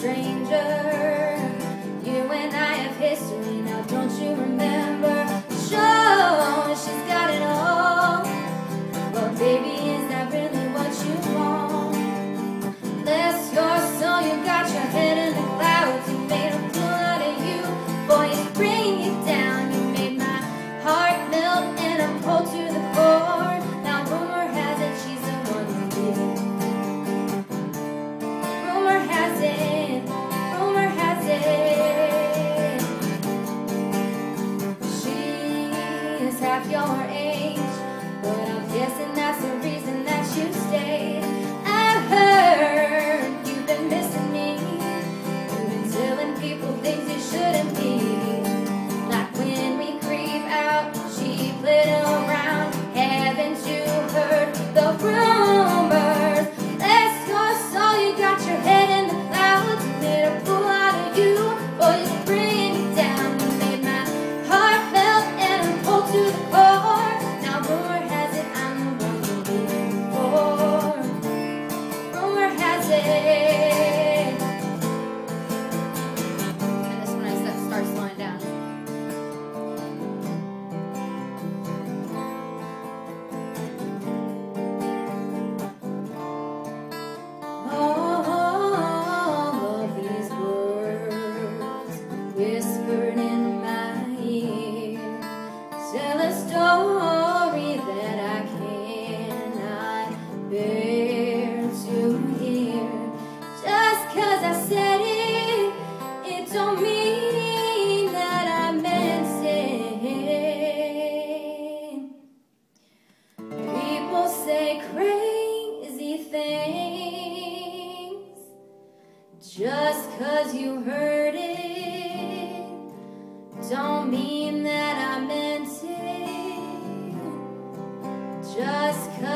stranger. You and I have history now, don't you remember? half your age, but I'm guessing that's. tell a story that I cannot bear to hear. Just cause I said it, it don't mean that I meant it. People say crazy things just cause you heard it, don't mean that I meant just